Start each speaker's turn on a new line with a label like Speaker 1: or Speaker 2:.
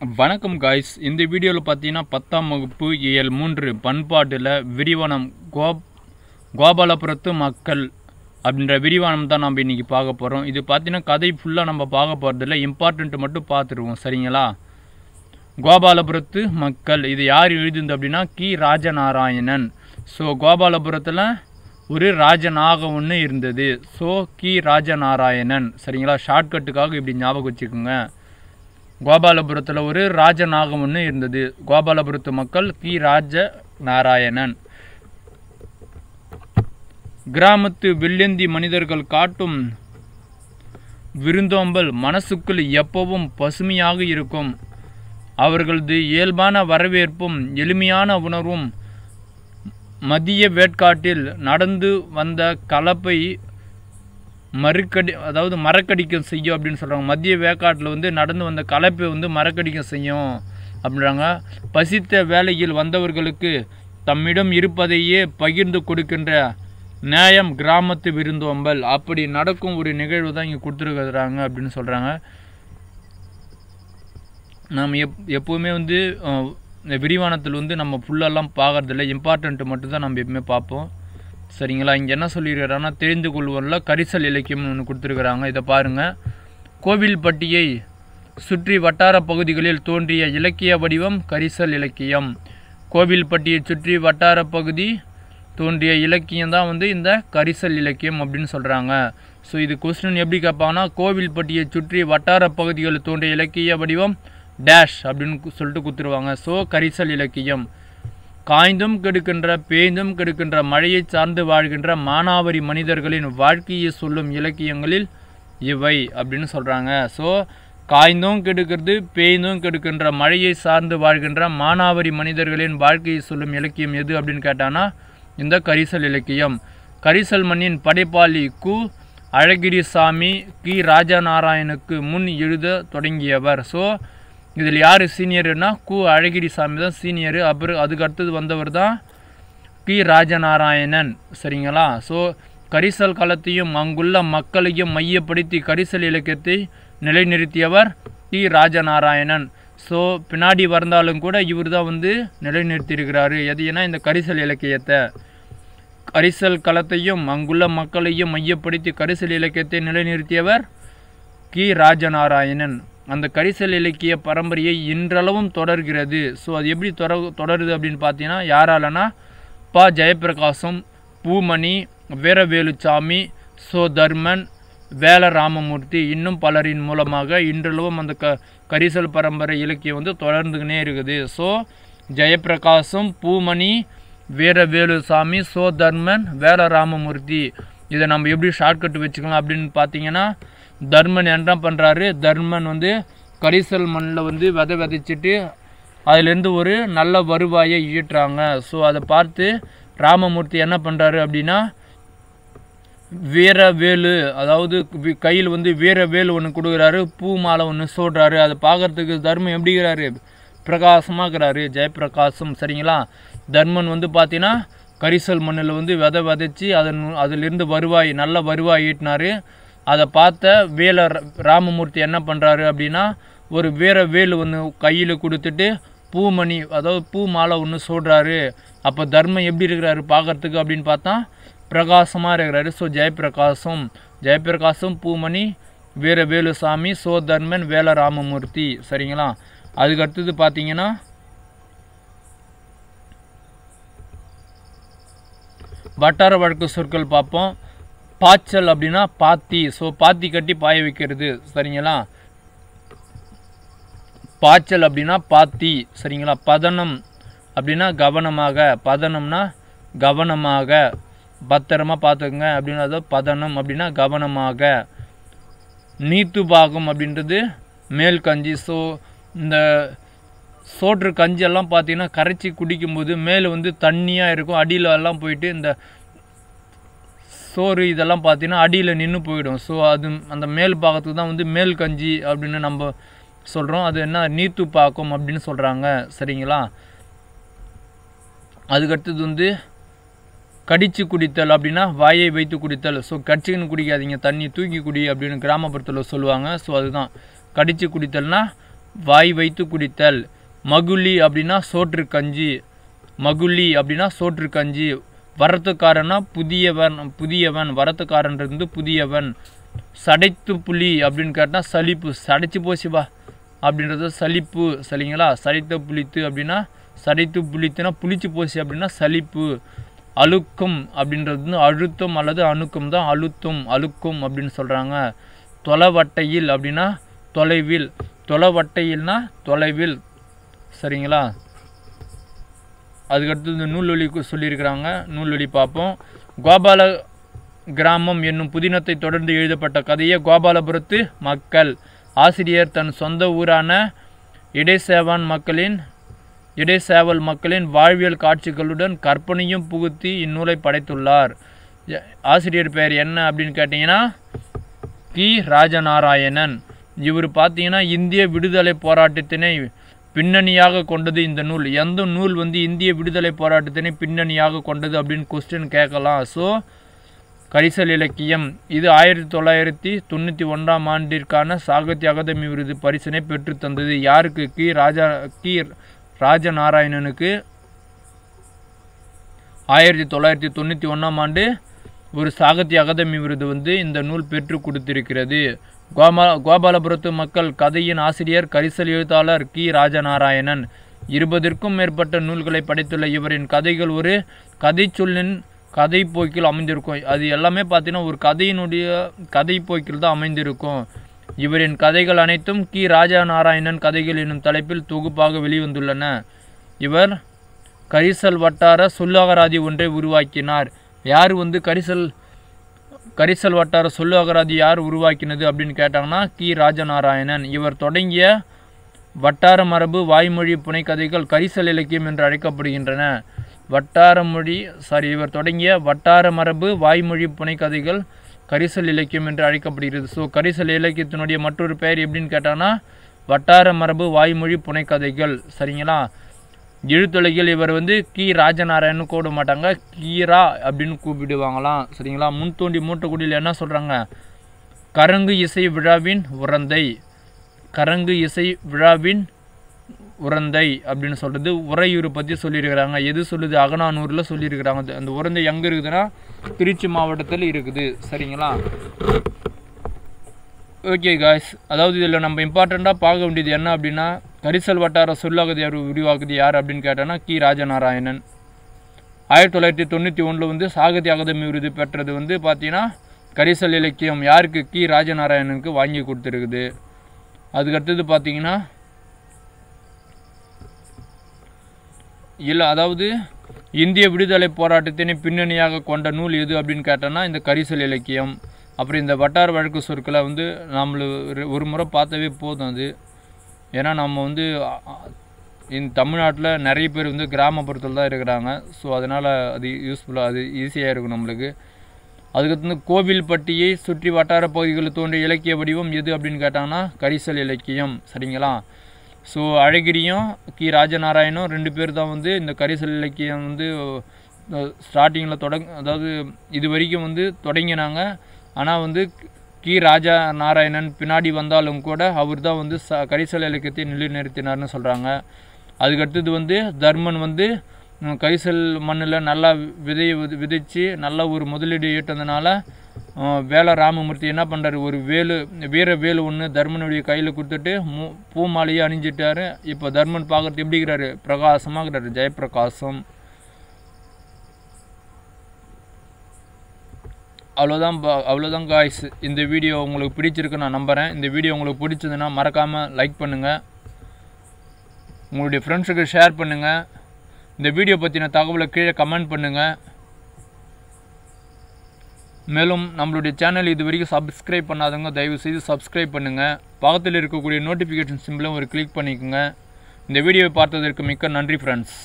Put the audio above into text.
Speaker 1: வணக்கம் காய்ஸ் இந்த வீடியோவில் பார்த்தீங்கன்னா பத்தாம் வகுப்பு இயல் மூன்று பண்பாட்டில் விரிவானம் கோ கோபாலபுரத்து மக்கள் அப்படின்ற விரிவானம் தான் நம்ம இன்றைக்கி பார்க்க போகிறோம் இது பார்த்தீங்கன்னா கதை ஃபுல்லாக நம்ம பார்க்க போகிறதில்ல இம்பார்ட்டண்ட்டு மட்டும் பார்த்துருவோம். சரிங்களா? கோபாலபுரத்து மக்கள். இது யார் எழுதுந்து அப்படின்னா கி. ராஜநாராயணன். ஸோ கோபாலபுரத்தில் ஒரு ராஜநாகம் ஒன்று இருந்தது. ஸோ கி. ராஜநாராயணன். சரிங்களா? ஷார்ட்கட்டுக்காக இப்படி ஞாபகம் வச்சுக்கோங்க. கோபாலபுரத்தில் ஒரு ராஜநாகம்னு இருந்தது. கோபாலபுரத்து மக்கள் கி. ராஜ நாராயணன் கிராமத்து வில்லேந்தி மனிதர்கள் காட்டும் விருந்தோம்பல் மனசுக்குள் எப்பவும் பசுமையாக இருக்கும். அவர்களது இயல்பான வரவேற்பும் எளிமையான உணர்வும் மதிய வேட்காட்டில் நடந்து வந்த கலப்பை மறுக்கடி அதாவது மரக்கடிக்கம் செய்யும் அப்படின்னு சொல்கிறாங்க மத்திய வேக்காட்டில் வந்து நடந்து வந்த கலப்பை வந்து மரக்கடிக்கம் செய்யும் அப்படின்றாங்க. பசித்த வேலையில் வந்தவர்களுக்கு தம்மிடம் இருப்பதையே பகிர்ந்து கொடுக்கின்ற நியாயம் கிராமத்து விருந்தோம்பல் அப்படி நடக்கும் ஒரு நிகழ்வு தான் இங்கே கொடுத்துருக்குறாங்க அப்படின்னு சொல்கிறாங்க நாம் எப் எப்போவுமே வந்து இந்த விரிவானத்தில் வந்து நம்ம ஃபுல்லெல்லாம் பார்க்கறதில்ல. இம்பார்ட்டண்ட்டு மட்டும்தான் நம்ம எப்பவுமே பார்ப்போம். சரிங்களா? இங்கே என்ன சொல்லியிருக்கிறாங்கன்னா தெரிந்து கொள்வோரில் கரிசல் இலக்கியம்னு ஒன்று கொடுத்துருக்குறாங்க. இதை பாருங்கள் கோவில்பட்டியை சுற்றி வட்டார பகுதிகளில் தோன்றிய இலக்கிய வடிவம் கரிசல் இலக்கியம். கோவில்பட்டியை சுற்றி வட்டார பகுதி தோன்றிய இலக்கியம் தான் வந்து இந்த கரிசல் இலக்கியம் அப்படின்னு சொல்கிறாங்க ஸோ இது கொஸ்டின் எப்படி கேட்பாங்கன்னா கோவில்பட்டியை சுற்றி வட்டார பகுதிகளில் தோன்றிய இலக்கிய வடிவம் டேஷ் அப்படின்னு சொல்லிட்டு கொடுத்துருவாங்க. ஸோ கரிசல் இலக்கியம். காய்ந்தும் கெடுக்கின்ற பேய்ந்தும் கெடுக்கின்ற மழையை சார்ந்து வாழ்கின்ற மானாவரி மனிதர்களின் வாழ்க்கையை சொல்லும் இலக்கியங்களில் இவை அப்படின்னு சொல்கிறாங்க ஸோ காய்ந்தும் கெடுக்கிறது பேய்ந்தும் கெடுக்கின்ற மழையை சார்ந்து வாழ்கின்ற மானாவரி மனிதர்களின் வாழ்க்கையை சொல்லும் இலக்கியம் எது அப்படின்னு கேட்டானா இந்த கரிசல் இலக்கியம். கரிசல் மண்ணின் படைப்பாளி கு. அழகிரிசாமி கி. ராஜநாராயணுக்கு முன் எழுத தொடங்கியவர். ஸோ இதில் யார் சீனியர்னா கு அழகிரி சாமி தான் சீனியரு. அப்புறம் அதுக்கு அடுத்தது வந்தவர் தான் பி ராஜநாராயணன். சரிங்களா? ஸோ கரிசல் களத்தையும் அங்குள்ள மக்களையும் மையப்படுத்தி கரிசல் இலக்கியத்தை நிலைநிறுத்தியவர் டி ராஜநாராயணன். ஸோ பின்னாடி வந்தாலும் கூட இவர் தான் வந்து நிலைநிறுத்தியிருக்கிறாரு. ஏன்னா இந்த கரிசல் இலக்கியத்தை. கரிசல் களத்தையும் அங்குள்ள மக்களையும் மையப்படுத்தி கரிசல் இலக்கியத்தை நிலைநிறுத்தியவர் கி. ராஜநாராயணன். அந்த கரிசல் இலக்கிய பரம்பரையை இன்றளவும் தொடர்கிறது. ஸோ அது எப்படி தொட தொடருது அப்படின்னு பார்த்தீங்கன்னா யாராலனா ப. ஜெயபிரகாசம் பூமணி வீரவேலுச்சாமி சோ தர்மன் வேல ராமமூர்த்தி இன்னும் பலரின் மூலமாக இன்றளவும் அந்த க கரிசல் பரம்பரை இலக்கியம் வந்து தொடர்ந்துக்கினே இருக்குது. ஸோ ஜெயபிரகாசம் பூமணி வீரவேலுசாமி சோ தர்மன் வேல ராமமூர்த்தி இதை நம்ம எப்படி ஷார்ட்கட் வச்சுக்கலாம் அப்படின்னு பார்த்தீங்கன்னா தர்மன் என்ன பண்ணுறாரு தர்மன் வந்து கரிசல் மண்ணில் வந்து விதை விதைச்சிட்டு அதுலேருந்து ஒரு நல்ல வருவாயை ஈட்டுறாங்க. ஸோ அதை பார்த்து ராமமூர்த்தி என்ன பண்ணுறாரு அப்படின்னா வீரவேலு அதாவது கையில் வந்து வீரவேலு ஒன்று கொடுக்குறாரு பூ மாலை ஒன்று சூடுறாரு. அதை பார்க்கறதுக்கு தர்மம் எப்படிங்கிறாரு பிரகாசமாகிறாரு ஜெயபிரகாசம் சரிங்களா? தர்மன் வந்து பார்த்தீங்கன்னா கரிசல் மண்ணில் வந்து விதை விதைச்சி அதன் அதிலிருந்து வருவாய் நல்ல வருவாய் ஈட்டினாரு. அதை பார்த்த வேல ராமமூர்த்தி என்ன பண்ணுறாரு அப்படின்னா ஒரு வேற வேல் ஒன்று கையில் கொடுத்துட்டு பூமணி அதாவது பூ மாலை ஒன்று சொல்கிறாரு அப்போ தர்மம் எப்படி இருக்கிறாரு பார்க்கறதுக்கு அப்படின்னு பார்த்தா பிரகாசமாக இருக்கிறாரு. ஸோ ஜெயபிரகாசம் ஜெயபிரகாசம் பூமணி வீர வேலுசாமி சோ தர்மன் வேல ராமமூர்த்தி. சரிங்களா? அதுக்கு அடுத்தது பார்த்தீங்கன்னா வட்டார வழக்கு சொற்கள் பார்ப்போம். பாய்ச்சல் அப்படின்னா பாத்தி. ஸோ பாத்தி கட்டி பாய வைக்கிறது. சரிங்களா? பாய்ச்சல் அப்படின்னா பாத்தி. சரிங்களா? பதனம் அப்படின்னா கவனமாக. பதனம்னா கவனமாக. பத்திரமா பார்த்துக்குங்க. அப்படின்னா பதனம் அப்படின்னா கவனமாக. நீத்து பாகம் அப்படின்றது மேல் கஞ்சி. ஸோ இந்த சோற்று கஞ்சியெல்லாம் பார்த்தீங்கன்னா கரைச்சி குடிக்கும்போது மேலே வந்து தண்ணியாக இருக்கும். அடியில் எல்லாம் போயிட்டு இந்த சோறு இதெல்லாம் பார்த்தீங்கன்னா அடியில் நின்று போயிடும். ஸோ அது அந்த மேல் பாகத்துக்கு தான் வந்து மேல் கஞ்சி அப்படின்னு நம்ம சொல்கிறோம் அது என்ன? நீத்து பாக்கம் அப்படின்னு சொல்கிறாங்க சரிங்களா? அதுக்கடுத்தது வந்து கடிச்சு குடித்தல் அப்படின்னா வாயை வைத்து குடித்தல். ஸோ கடிச்சுக்கின்னு குடிக்காதீங்க. தண்ணி தூக்கி குடி அப்படின்னு கிராமப்புறத்தில் சொல்லுவாங்க. ஸோ அதுதான். கடிச்சு குடித்தல்னா வாய் வைத்து குடித்தல். மகுலி அப்படின்னா சோற்று கஞ்சி. மகுலி அப்படின்னா சோற்று கஞ்சி. வரத்துக்காரனா புதியவன் புதியவன் வரத்துக்காரன்றது புதியவன். சடைத்து புலி அப்படின்னு கேட்டால் சலிப்பு சடைச்சு போச்சுவா அப்படின்றது சலிப்பு சரிங்களா? சடைத்த புளித்து அப்படின்னா சடைத்து புளித்துனா புளிச்சு போச்சு அப்படின்னா சலிப்பு. அழுக்கும் அப்படின்றது வந்து அழுத்தம் அல்லது அணுக்கம் தான் அழுத்தம் அழுக்கும் அப்படின்னு சொல்கிறாங்க தொலைவட்டையில் அப்படின்னா தொலைவில். தொலைவட்டையில்னா தொலைவில் சரிங்களா? அதுக்கடுத்து இந்த நூல்வழி சொல்லியிருக்கிறாங்க. நூல்வழி பார்ப்போம். கோபால கிராமம் என்னும் புதினத்தை தொடர்ந்து எழுதப்பட்ட கதையை கோபாலபுரத்து மக்கள். ஆசிரியர் தன் சொந்த ஊரான இடைசேவான் மக்களின் இடைசேவல் மக்களின் வாழ்வியல் காட்சிகளுடன் கற்பனையும் புகுத்தி இந்நூலை படைத்துள்ளார். ஆசிரியர் பெயர் என்ன அப்படின்னு கேட்டிங்கன்னா கி. ராஜநாராயணன். இவர் பார்த்தீங்கன்னா இந்திய விடுதலை போராட்டத்தினை பின்னணியாக கொண்டது இந்த நூல். எந்த நூல் வந்து இந்திய விடுதலை போராட்டத்தினை பின்னணியாக கொண்டது அப்படின்னு கொஸ்டின் கேட்கலாம். ஸோ கரிசல் இலக்கியம். இது ஆயிரத்தி தொள்ளாயிரத்தி தொண்ணூற்றி ஒன்றாம் ஆண்டிற்கான சாகித்ய அகாதமி விருது பரிசினை பெற்றுத்தந்தது யாருக்கு? கி. ராஜா கி. ராஜநாராயணனுக்கு. ஆயிரத்தி தொள்ளாயிரத்தி தொண்ணூற்றி ஒன்றாம் ஆண்டு ஒரு சாகித்ய அகாதமி விருது வந்து இந்த நூல் பெற்று கொடுத்திருக்கிறது. கோமா கோபாலபுரத்து மக்கள் கதையின் ஆசிரியர் கரிசல் எழுத்தாளர் கி. ராஜநாராயணன். இருபதிற்கும் மேற்பட்ட நூல்களை படைத்துள்ள இவரின் கதைகள் ஒரு கதை சொல்லின் கதை போக்கில் அமைந்திருக்கும். அது எல்லாமே பார்த்தீங்கன்னா ஒரு கதையினுடைய கதை போக்கில் தான் அமைந்திருக்கும். இவரின் கதைகள் அனைத்தும் கி. ராஜநாராயணன் கதைகள் என்னும் தலைப்பில் தொகுப்பாக வெளிவந்துள்ளன. இவர் கரிசல் வட்டார சொல்லகராதி ஒன்றை உருவாக்கினார். யார் வந்து கரிசல் கரிசல் வட்டார சொல்லு அகராதி யார் உருவாக்கினது அப்படின்னு கேட்டாங்கன்னா கி. ராஜநாராயணன். இவர் தொடங்கிய வட்டார மரபு வாய்மொழி புனைக்கதைகள் கரிசல் இலக்கியம் என்று அழைக்கப்படுகின்றன. வட்டார மொழி சாரி இவர் தொடங்கிய வட்டார மரபு வாய்மொழி புனைக்கதைகள் கரிசல் இலக்கியம் என்று அழைக்கப்படுகிறது. ஸோ கரிசல் இலக்கியத்தினுடைய மற்றொரு பெயர் எப்படின்னு கேட்டாங்கன்னா வட்டார மரபு வாய்மொழி புனைக்கதைகள் சரிங்களா? எழுத்துலகில் இவர் வந்து கி. ராஜநாராயணன் கூப்பிட மாட்டாங்க கீரா அப்படின்னு கூப்பிடுவாங்களாம் சரிங்களா? முன் தோண்டி மூட்டக்குடியில் என்ன சொல்கிறாங்க கரங்கு இசை விழாவின் உரந்தை. கரங்கு இசை விழாவின் உரந்தை அப்படின்னு சொல்கிறது உறையூர் பற்றி சொல்லியிருக்கிறாங்க. எது சொல்லுது? அகனானூரில் சொல்லியிருக்கிறாங்க. அந்த உரந்தை எங்கே இருக்குதுன்னா திருச்சி மாவட்டத்தில் இருக்குது. சரிங்களா? ஓகே காய்ஸ் அதாவது இதில் நம்ம இம்பார்ட்டண்ட்டாக பார்க்க வேண்டியது என்ன அப்படின்னா கரிசல் வட்டார சொல்லகதி யார் உருவாக்குது யார் அப்படின்னு கேட்டோன்னா கி. ராஜநாராயணன். ஆயிரத்தி தொள்ளாயிரத்தி தொண்ணூற்றி ஒன்றில் வந்து சாகித்ய அகாதமி விருது பெற்றது வந்து பார்த்தீங்கன்னா கரிசல் இலக்கியம் யாருக்கு? கி. ராஜநாராயணனுக்கு வாங்கி கொடுத்துருக்குது. அதுக்கடுத்தது பார்த்தீங்கன்னா இல்லை அதாவது இந்திய விடுதலை போராட்டத்தினை பின்னணியாக கொண்ட நூல் எது அப்படின்னு கேட்டோன்னா இந்த கரிசல் இலக்கியம். அப்புறம் இந்த வட்டார வழக்கு சொற்களை வந்து நம்மள ஒரு- ஒரு முறை பார்த்தவே போதும் அது. ஏன்னா நம்ம வந்து இந்த தமிழ்நாட்டில் நிறைய பேர் வந்து கிராமப்புறத்தில் தான் இருக்கிறாங்க. ஸோ அதனால் அது யூஸ்ஃபுல்லாக அது ஈஸியாக இருக்கும் நம்மளுக்கு. அதுக்கடுத்து வந்து கோவில்பட்டியை சுற்றி வட்டார பகுதிகளில் தோன்றிய இலக்கிய வடிவம் எது அப்படின்னு கேட்டாங்கன்னா கரிசல் இலக்கியம். சரிங்களா? ஸோ அழகிரியும் கி. ராஜநாராயணும் ரெண்டு பேர் தான் வந்து இந்த கரிசல் இலக்கியம் வந்து ஸ்டார்டிங்கில் தொடங் அதாவது இது வரைக்கும் வந்து தொடங்கினாங்க. ஆனால் வந்து கி ராஜா நாராயணன் பின்னாடி வந்தாலும் கூட அவர் தான் வந்து ச கரிசல் இலக்கியத்தை நிலைநிறுத்தினார்னு சொல்கிறாங்க அதுக்கடுத்தது வந்து தர்மன் வந்து கரிசல் மண்ணில் நல்லா விதைய வித- விதைச்சு நல்ல ஒரு முதலீடு ஈட்டதுனால வேலை வேல ராமமூர்த்தி என்ன பண்ணுறாரு ஒரு வேலு வீர வேலு ஒன்று தர்மனுடைய கையில் கொடுத்துட்டு மூ பூ மாலையை அணிஞ்சிட்டாரு. இப்போ தர்மன் பார்க்கறது எப்படி இருக்கிறாரு? பிரகாசமாக இருக்கிறாரு. ஜெயப்பிரகாசம். அவ்வளோதான் பா அவ்வளோதான் காய்ஸ் இந்த வீடியோ உங்களுக்கு பிடிச்சிருக்கு நான் நம்புகிறேன் இந்த வீடியோ உங்களுக்கு பிடிச்சதுன்னா மறக்காமல் லைக் பண்ணுங்கள் உங்களுடைய ஃப்ரெண்ட்ஸுக்கு ஷேர் பண்ணுங்கள் இந்த வீடியோ பற்றின தகவலை கீழே கமெண்ட் பண்ணுங்கள் மேலும் நம்மளுடைய சேனல் இது வரைக்கும் சப்ஸ்கிரைப் பண்ணாதவங்க தயவுசெய்து சப்ஸ்கிரைப் பண்ணுங்கள் பக்கத்தில் இருக்கக்கூடிய நோட்டிஃபிகேஷன் சிம்பிளும் ஒரு கிளிக் பண்ணிக்கோங்க. இந்த வீடியோவை பார்த்ததற்கு மிக்க நன்றி ஃப்ரெண்ட்ஸ்